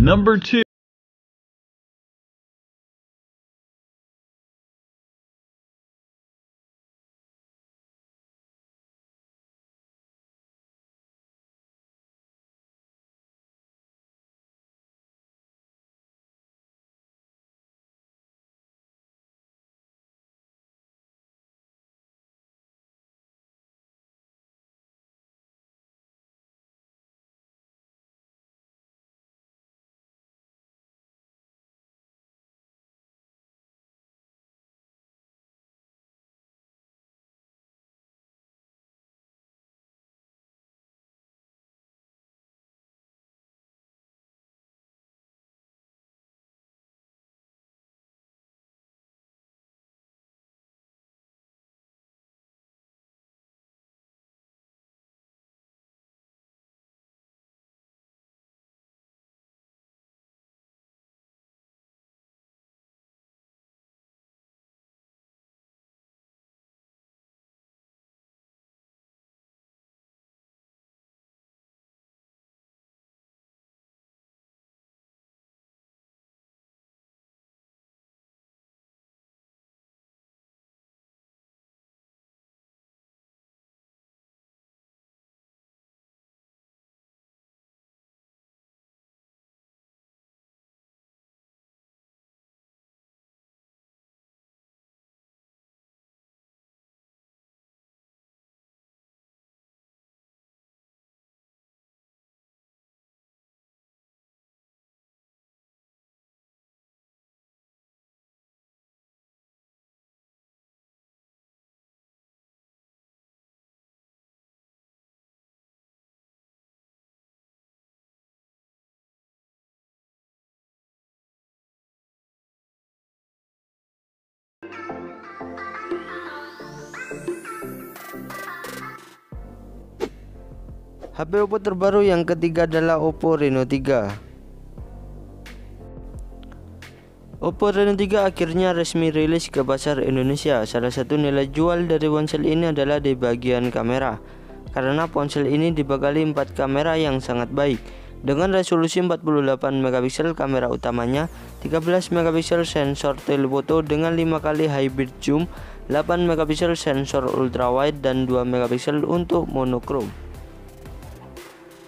Number 2. HP Oppo terbaru yang ketiga adalah Oppo Reno 3. Oppo Reno 3 akhirnya resmi rilis ke pasar Indonesia. Salah satu nilai jual dari ponsel ini adalah di bagian kamera. Karena ponsel ini dibekali 4 kamera yang sangat baik. Dengan resolusi 48 megapiksel kamera utamanya, 13 megapiksel sensor telefoto dengan 5 kali hybrid zoom, 8 megapiksel sensor ultrawide dan 2 megapiksel untuk monokrom.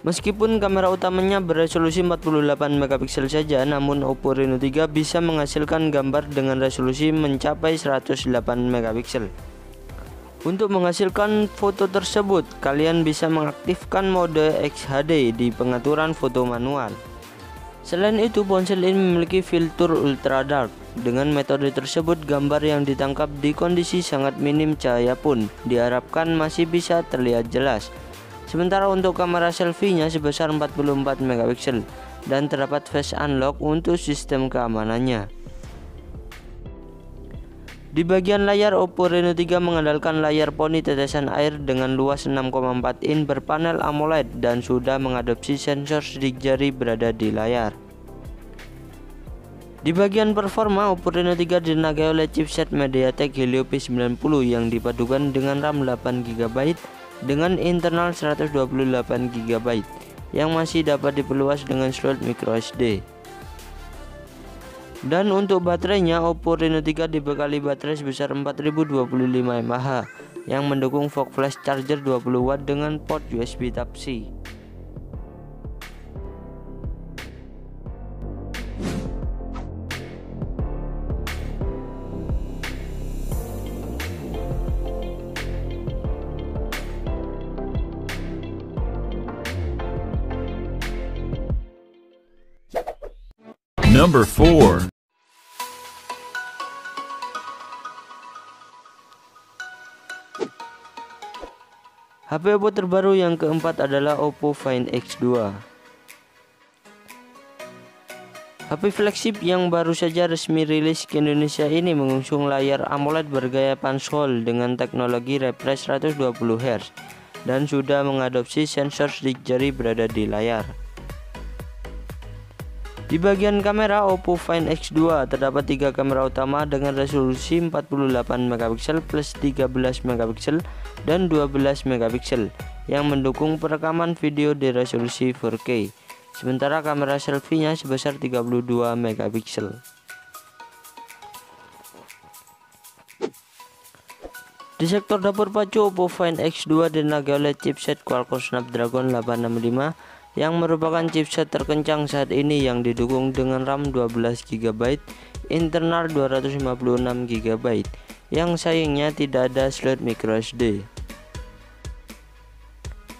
Meskipun kamera utamanya beresolusi 48 megapiksel saja, namun Oppo Reno 3 bisa menghasilkan gambar dengan resolusi mencapai 108 megapiksel. Untuk menghasilkan foto tersebut, kalian bisa mengaktifkan mode XHD di pengaturan foto manual. Selain itu, ponsel ini memiliki fitur ultra dark. Dengan metode tersebut, gambar yang ditangkap di kondisi sangat minim cahaya pun diharapkan masih bisa terlihat jelas. Sementara untuk kamera selfie-nya sebesar 44 megapiksel dan terdapat face unlock untuk sistem keamanannya. Di bagian layar Oppo Reno 3 mengandalkan layar poni tetesan air dengan luas 6,4 in berpanel AMOLED dan sudah mengadopsi sensor sidik jari berada di layar. Di bagian performa, Oppo Reno 3 ditenagai oleh chipset MediaTek Helio P90 yang dipadukan dengan RAM 8GB dengan internal 128 GB yang masih dapat diperluas dengan slot microSD. Dan untuk baterainya Oppo Reno 3 dibekali baterai sebesar 4025 mAh yang mendukung fog flash charger 20W dengan port USB Type-C. Number 4. HP Oppo terbaru yang keempat adalah Oppo Find X2. HP flagship yang baru saja resmi rilis ke Indonesia ini mengusung layar AMOLED bergaya pansol dengan teknologi refresh 120 Hz dan sudah mengadopsi sensor sidik jari berada di layar. Di bagian kamera Oppo Find X2 terdapat tiga kamera utama dengan resolusi 48 megapiksel plus 13 megapiksel dan 12 megapiksel yang mendukung perekaman video di resolusi 4K. Sementara kamera selfie-nya sebesar 32 megapiksel. Di sektor dapur pacu Oppo Find X2 ditenaga oleh chipset Qualcomm Snapdragon 865 yang merupakan chipset terkencang saat ini yang didukung dengan RAM 12GB, internal 256GB, yang sayangnya tidak ada slot microSD.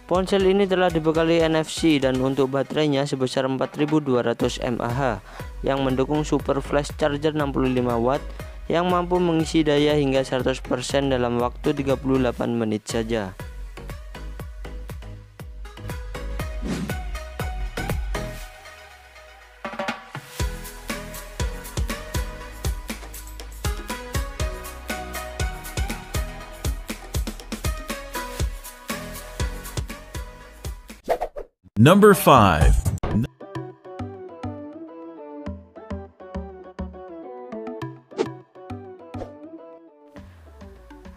Ponsel ini telah dibekali NFC dan untuk baterainya sebesar 4200 mAh yang mendukung super flash charger 65W yang mampu mengisi daya hingga 100% dalam waktu 38 menit saja. Number 5.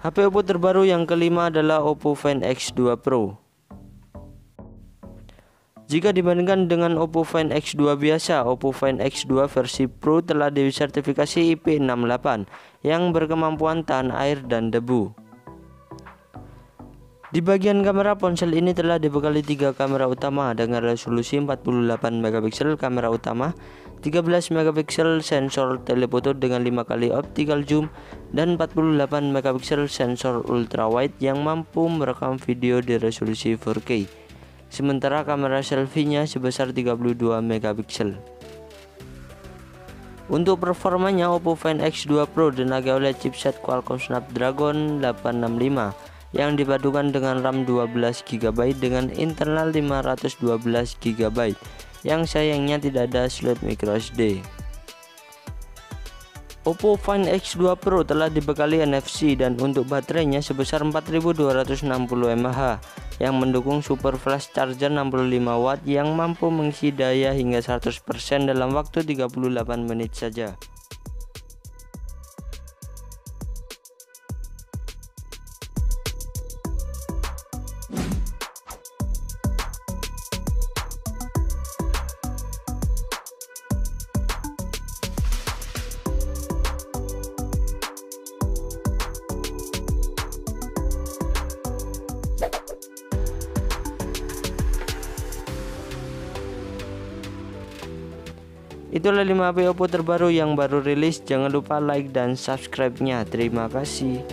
HP Oppo terbaru yang kelima adalah Oppo Find X2 Pro. Jika dibandingkan dengan Oppo Find X2 biasa, Oppo Find X2 versi Pro telah disertifikasi IP68 yang berkemampuan tahan air dan debu. Di bagian kamera ponsel ini telah dibekali tiga kamera utama dengan resolusi 48 megapiksel kamera utama, 13 megapiksel sensor telefoto dengan 5 kali optical zoom dan 48 megapiksel sensor ultrawide yang mampu merekam video di resolusi 4K. Sementara kamera selfie-nya sebesar 32 megapiksel. Untuk performanya Oppo Find X2 Pro ditenaga oleh chipset Qualcomm Snapdragon 865 yang dipadukan dengan RAM 12GB dengan internal 512GB yang sayangnya tidak ada slot microSD. Oppo Find X2 Pro telah dibekali NFC dan untuk baterainya sebesar 4260 mAh yang mendukung super flash charger 65W yang mampu mengisi daya hingga 100% dalam waktu 38 menit saja. Itulah 5 HP Oppo terbaru yang baru rilis. Jangan lupa like dan subscribe-nya. Terima kasih.